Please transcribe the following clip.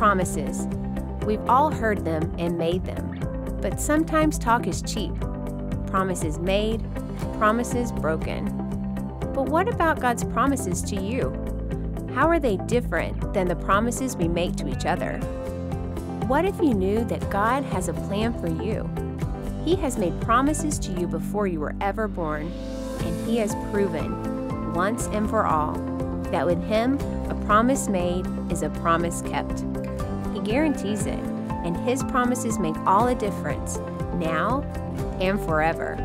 Promises. We've all heard them and made them, but sometimes talk is cheap. Promises made, promises broken. But what about God's promises to you? How are they different than the promises we make to each other? What if you knew that God has a plan for you? He has made promises to you before you were ever born, and He has proven, once and for all, that with Him, promise made is a promise kept. He guarantees it, and His promises make all the difference, now and forever.